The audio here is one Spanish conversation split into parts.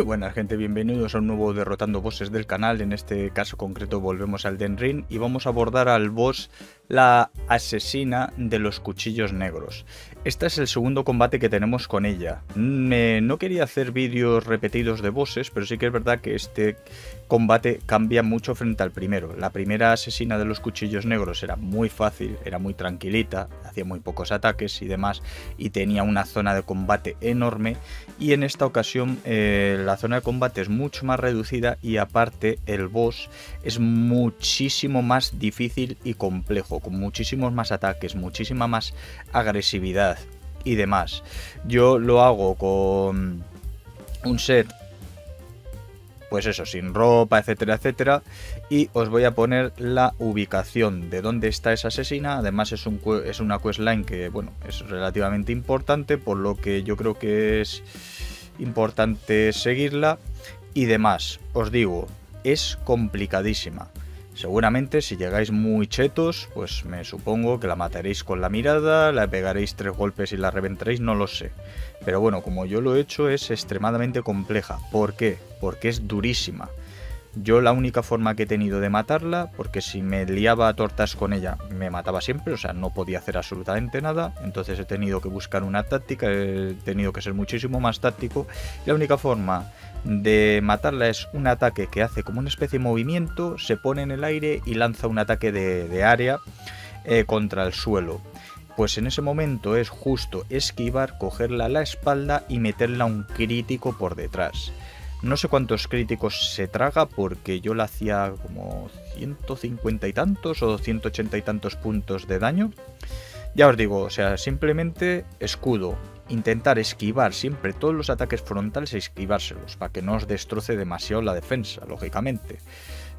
Muy buenas gente, bienvenidos a un nuevo Derrotando Bosses del canal, en este caso concreto volvemos al Den Ring y vamos a abordar al boss la asesina de los cuchillos negros. Este es el segundo combate que tenemos con ella. no quería hacer vídeos repetidos de bosses, pero sí que es verdad que este combate cambia mucho frente al primero. La primera asesina de los cuchillos negros era muy fácil, era muy tranquilita, hacía muy pocos ataques y demás, y tenía una zona de combate enorme. Y en esta ocasión eh, la zona de combate es mucho más reducida y aparte el boss es muchísimo más difícil y complejo, con muchísimos más ataques, muchísima más agresividad y demás. Yo lo hago con un set pues eso, sin ropa, etcétera, etcétera. Y os voy a poner la ubicación de dónde está esa asesina. Además es, un, es una questline que, bueno, es relativamente importante, por lo que yo creo que es importante seguirla. Y demás, os digo, es complicadísima. Seguramente si llegáis muy chetos, pues me supongo que la mataréis con la mirada, la pegaréis tres golpes y la reventaréis, no lo sé. Pero bueno, como yo lo he hecho es extremadamente compleja. ¿Por qué? Porque es durísima. Yo la única forma que he tenido de matarla, porque si me liaba a tortas con ella, me mataba siempre, o sea, no podía hacer absolutamente nada, entonces he tenido que buscar una táctica, he tenido que ser muchísimo más táctico, la única forma de matarla es un ataque que hace como una especie de movimiento, se pone en el aire y lanza un ataque de, área eh, contra el suelo. Pues en ese momento es justo esquivar, cogerla a la espalda y meterla un crítico por detrás. No sé cuántos críticos se traga porque yo la hacía como 150 y tantos o 180 y tantos puntos de daño. Ya os digo, o sea, simplemente escudo, intentar esquivar siempre todos los ataques frontales e esquivárselos, para que no os destroce demasiado la defensa, lógicamente.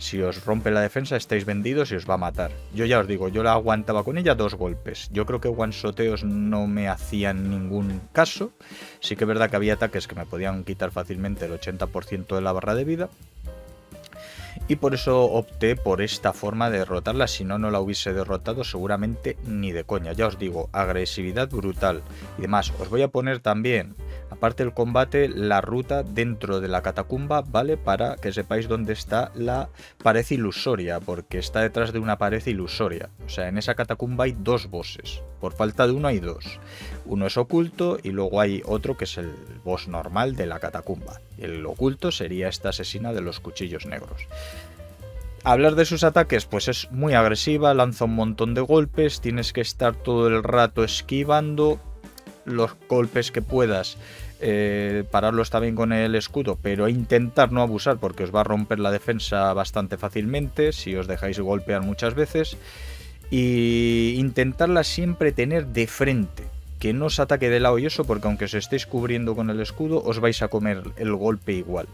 Si os rompe la defensa estáis vendidos y os va a matar. Yo ya os digo, yo la aguantaba con ella dos golpes. Yo creo que one-shoteos no me hacían ningún caso. Sí que es verdad que había ataques que me podían quitar fácilmente el 80% de la barra de vida y por eso opté por esta forma de derrotarla, si no, no la hubiese derrotado seguramente ni de coña, ya os digo, agresividad brutal y demás. Os voy a poner también, aparte del combate, la ruta dentro de la catacumba, ¿vale? Para que sepáis dónde está la pared ilusoria, porque está detrás de una pared ilusoria. O sea, en esa catacumba hay dos bosses, por falta de uno hay dos. Uno es oculto y luego hay otro que es el boss normal de la catacumba. El oculto sería esta asesina de los cuchillos negros. Hablar de sus ataques, pues es muy agresiva, lanza un montón de golpes, tienes que estar todo el rato esquivando los golpes que puedas, eh, pararlos también con el escudo, pero intentar no abusar porque os va a romper la defensa bastante fácilmente si os dejáis golpear muchas veces. Y intentarla siempre tener de frente, que no os ataque de lado y eso, porque aunque os estéis cubriendo con el escudo, os vais a comer el golpe igual.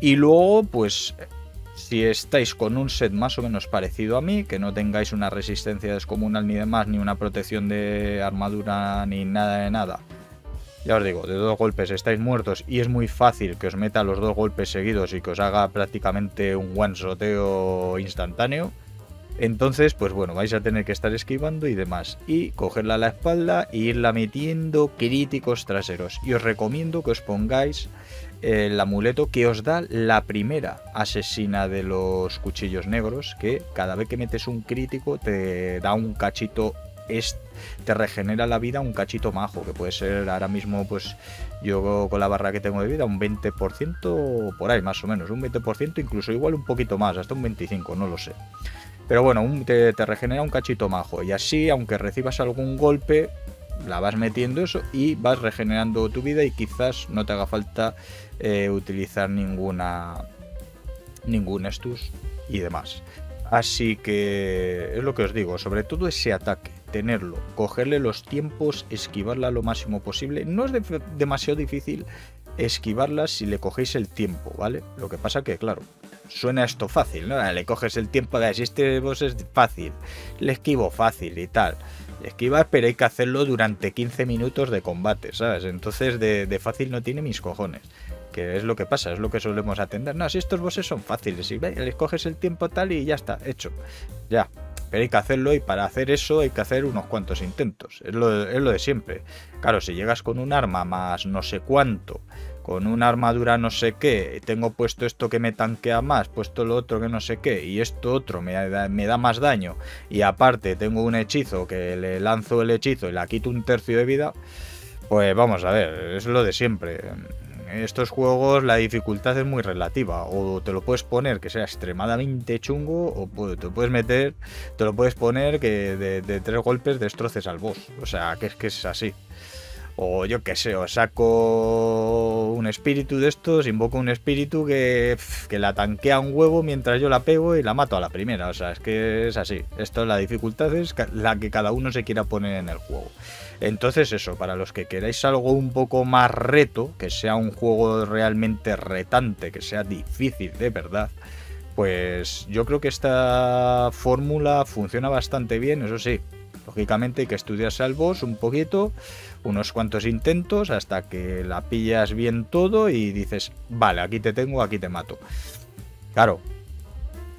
Y luego, pues si estáis con un set más o menos parecido a mí, que no tengáis una resistencia descomunal ni demás, ni una protección de armadura, ni nada de nada, ya os digo, de dos golpes estáis muertos y es muy fácil que os meta los dos golpes seguidos y que os haga prácticamente un one shoteo instantáneo. Entonces, pues bueno, vais a tener que estar esquivando y demás. Y cogerla a la espalda e irla metiendo críticos traseros. Y os recomiendo que os pongáis el amuleto que os da la primera asesina de los cuchillos negros, que cada vez que metes un crítico te da un cachito, te regenera la vida un cachito majo, que puede ser ahora mismo, pues yo con la barra que tengo de vida, un 20% por ahí más o menos, un 20%, incluso igual un poquito más, hasta un 25%, no lo sé. Pero bueno, te, te regenera un cachito majo y así, aunque recibas algún golpe, la vas metiendo eso y vas regenerando tu vida y quizás no te haga falta eh, utilizar ninguna ningún estus y demás. Así que es lo que os digo, sobre todo ese ataque, tenerlo, cogerle los tiempos, esquivarla lo máximo posible. No es demasiado difícil esquivarla si le cogéis el tiempo, ¿vale? Lo que pasa que, claro, suena esto fácil, ¿no? Le coges el tiempo de si este boss es fácil, le esquivo fácil y tal. Le esquivas, pero hay que hacerlo durante 15 minutos de combate, ¿sabes? Entonces de, fácil no tiene mis cojones. Que es lo que pasa, es lo que solemos atender. No, si estos bosses son fáciles, y les coges el tiempo tal y ya está, hecho. Ya, pero hay que hacerlo y para hacer eso hay que hacer unos cuantos intentos. Es lo, es lo, de siempre. Claro, si llegas con un arma más no sé cuánto, con una armadura no sé qué, tengo puesto esto que me tanquea más, puesto lo otro que no sé qué, y esto otro me da, más daño, y aparte tengo un hechizo que le lanzo el hechizo y la quito un tercio de vida, pues vamos a ver, es lo de siempre. En estos juegos la dificultad es muy relativa. O te lo puedes poner que sea extremadamente chungo, o te puedes meter, te lo puedes poner que de, tres golpes destroces al boss. O sea, que es así. O yo qué sé, o saco un espíritu de estos, invoco un espíritu que, que la tanquea un huevo mientras yo la pego y la mato a la primera. O sea, es que es así. Esto, la dificultad es la que cada uno se quiera poner en el juego. Entonces eso, para los que queráis algo un poco más reto, que sea un juego realmente retante, que sea difícil de verdad, pues yo creo que esta fórmula funciona bastante bien, eso sí. Lógicamente hay que estudiarse al boss un poquito, unos cuantos intentos hasta que la pillas bien todo y dices, vale, aquí te tengo, aquí te mato. Claro,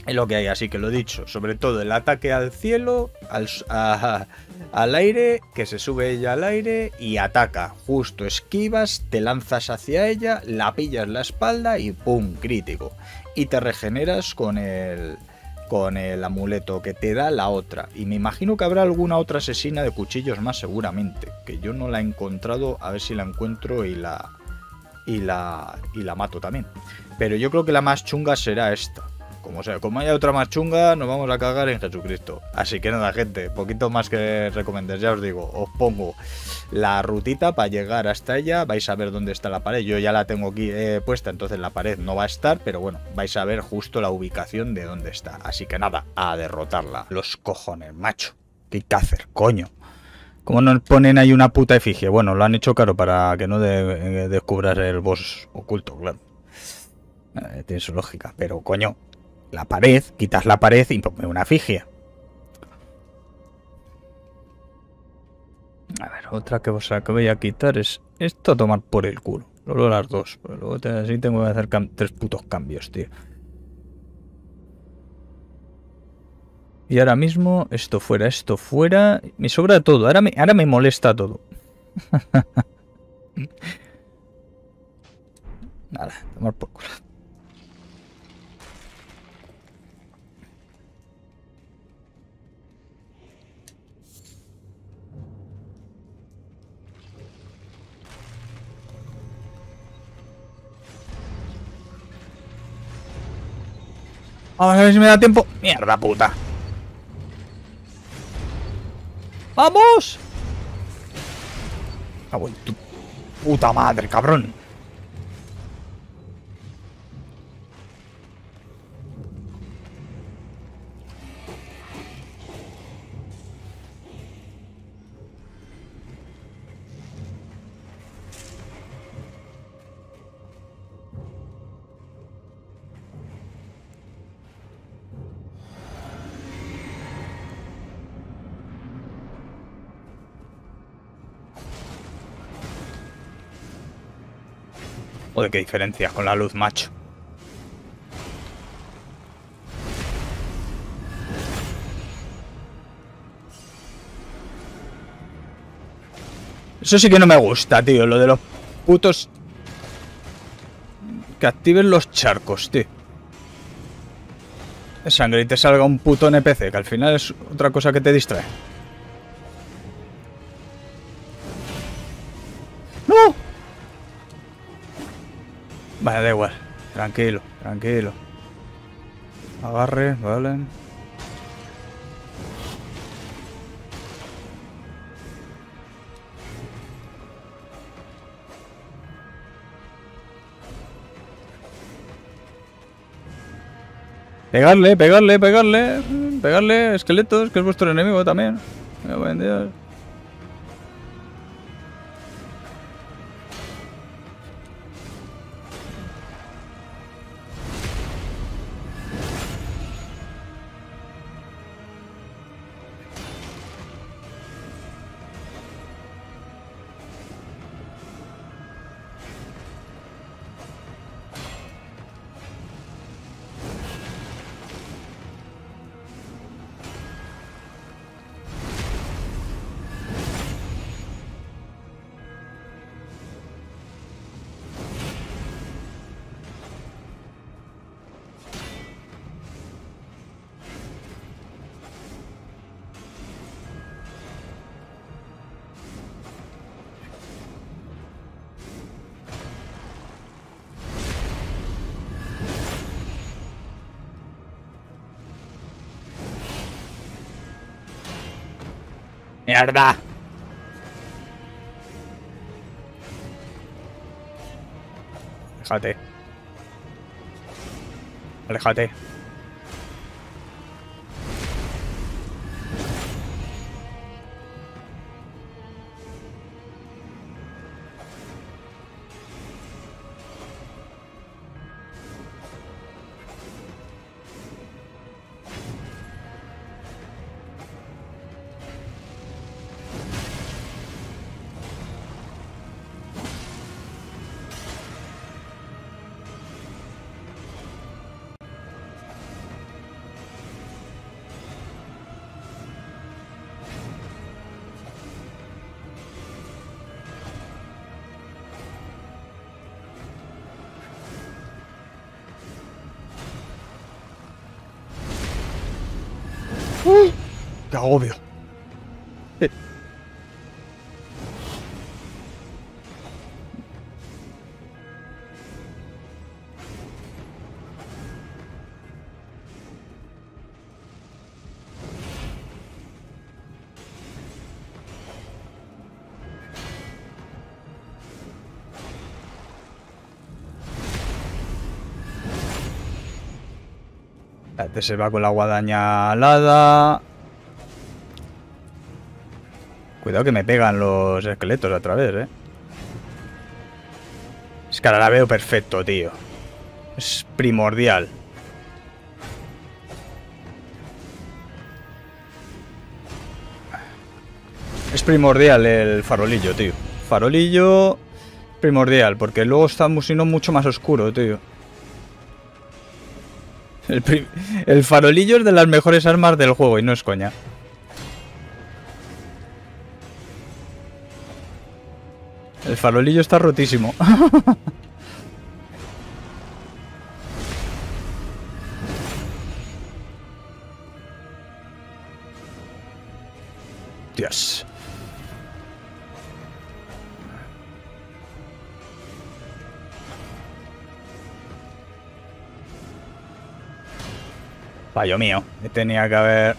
es lo que hay, así que lo dicho, sobre todo el ataque al cielo, al, al aire, que se sube ella al aire y ataca. Justo esquivas, te lanzas hacia ella, la pillas la espalda y ¡pum! crítico. Y te regeneras con el, con el amuleto que te da la otra. Y me imagino que habrá alguna otra asesina de cuchillos más seguramente, que yo no la he encontrado, a ver si la encuentro y la y la y la mato también. Pero yo creo que la más chunga será esta. Como sea, como haya otra más chunga, nos vamos a cagar en Jesucristo. Así que nada, gente, poquito más que recomendar, ya os digo, os pongo la rutita para llegar hasta ella, vais a ver dónde está la pared, yo ya la tengo aquí eh, puesta, entonces la pared no va a estar, pero bueno, vais a ver justo la ubicación de dónde está. Así que nada, a derrotarla. Los cojones, macho. ¿Qué hacer, coño? ¿Cómo nos ponen ahí una puta efigie? Bueno, lo han hecho caro para que no de, eh, descubras el boss oculto, claro. Eh, tiene su lógica, pero coño, la pared, quitas la pared y ponme una figia. A ver, otra que, que voy a quitar es esto a tomar por el culo. Luego las dos. Pero luego así tengo que hacer tres putos cambios, tío. Y ahora mismo, esto fuera, esto fuera. Me sobra todo. Ahora me, ahora me molesta todo. Nada, tomar por culo. Vamos a ver si me da tiempo. Mierda puta. ¡Vamos! Ah, tu puta madre, cabrón. Joder, qué diferencias con la luz, macho. Eso sí que no me gusta, tío. Lo de los putos... Que activen los charcos, tío. De sangre y te salga un puto NPC, que al final es otra cosa que te distrae. Vale, da igual. Tranquilo, tranquilo. Agarre, vale. Pegarle, pegarle, pegarle. Pegarle, esqueletos, que es vuestro enemigo también. Buen Dios. ¡Mierda! Aléjate. Aléjate. ¡Qué agobio! Este se va con la guadaña alada. Cuidado que me pegan los esqueletos otra vez, eh. Es que ahora la veo perfecto, tío. Es primordial. Es primordial el farolillo, tío. Farolillo primordial, porque luego está sino mucho más oscuro, tío. El, farolillo es de las mejores armas del juego y no es coña. El farolillo está rotísimo. Dios. Fallo mío. Tenía que haber...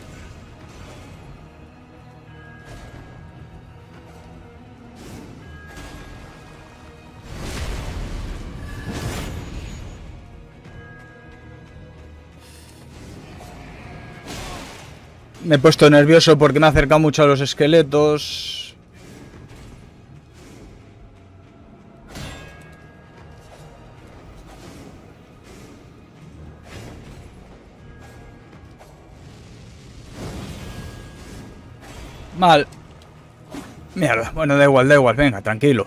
Me he puesto nervioso porque me he acercado mucho a los esqueletos. Mal. Mierda. Bueno, da igual, da igual. Venga, tranquilo.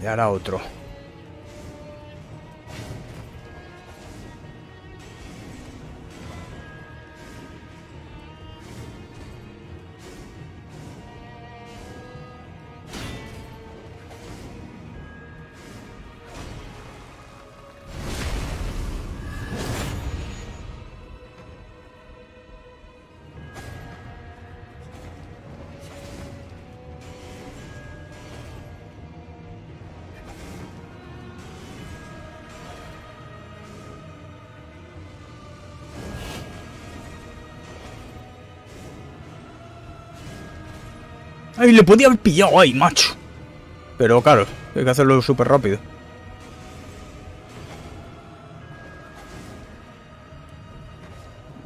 Y ahora otro. ¡Ay, le podía haber pillado ahí, macho! Pero claro, hay que hacerlo súper rápido.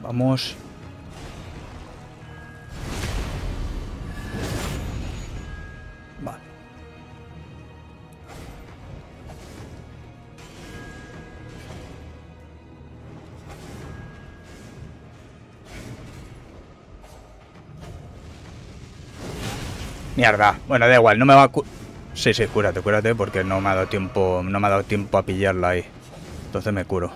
Vamos. Mierda. Bueno, da igual, no me va a... cu- Sí, sí, cúrate, cúrate, porque no me ha dado tiempo, no me ha dado tiempo a pillarla ahí. Entonces me curo.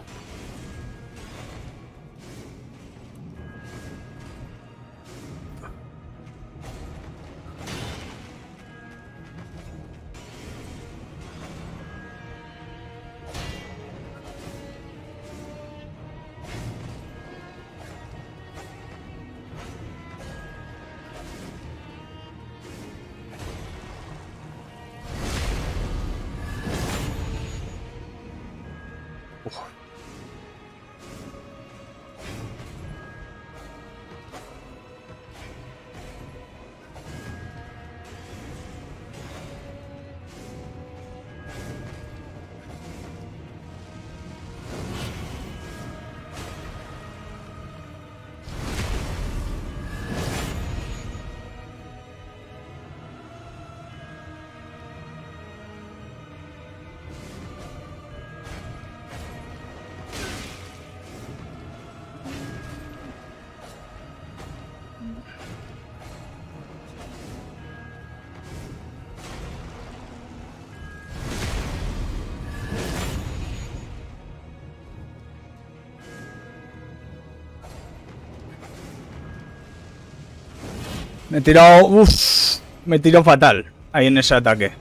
Me he tirado... Uff, me he tirado fatal ahí en ese ataque.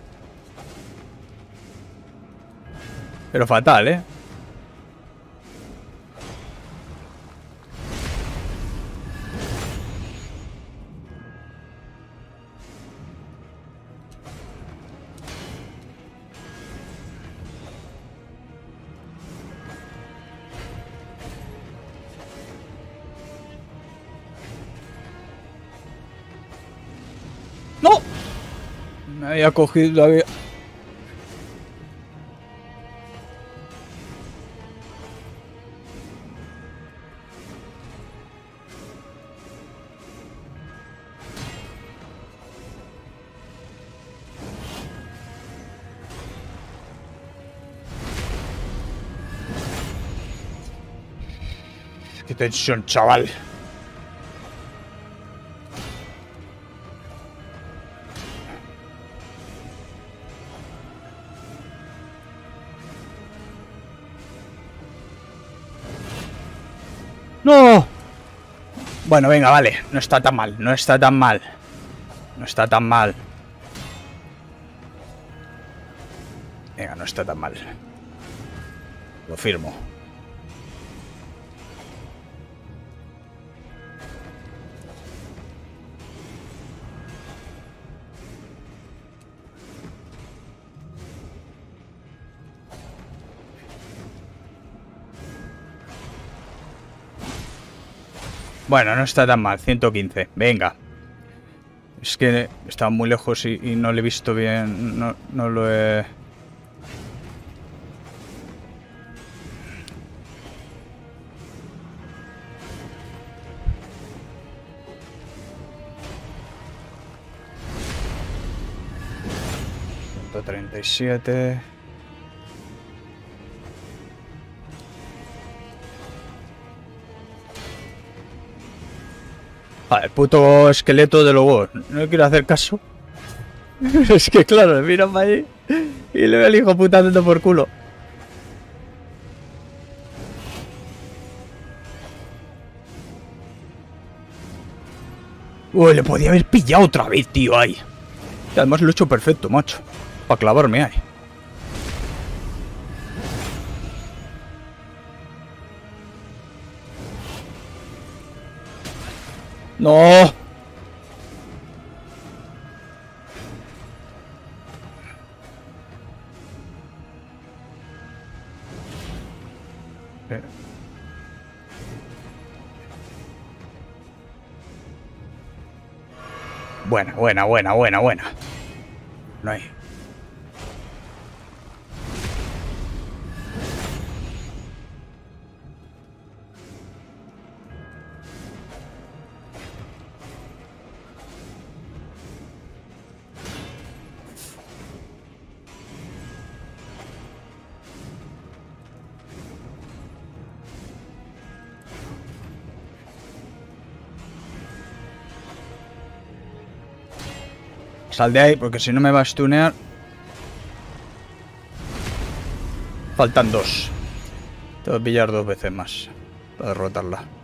Pero fatal, ¿eh? Había cogido... Había... Qué tensión, chaval. Bueno, venga, vale. No está tan mal, no está tan mal. No está tan mal. Venga, no está tan mal. Lo firmo. Bueno, no está tan mal. 115. Venga. Es que estaba muy lejos y, no lo he visto bien. No, no lo he... ...137... El puto esqueleto de lobo. No quiero hacer caso. es que claro, mira para ahí y le veo al hijo puta dando por culo. Uy, le podía haber pillado otra vez, tío, ahí. Además lo he hecho perfecto, macho. Para clavarme ahí. No. Buena, buena, buena, buena, buena. No hay. Sal de ahí, porque si no me va a stunear. Faltan dos. Tengo que pillar dos veces más para derrotarla.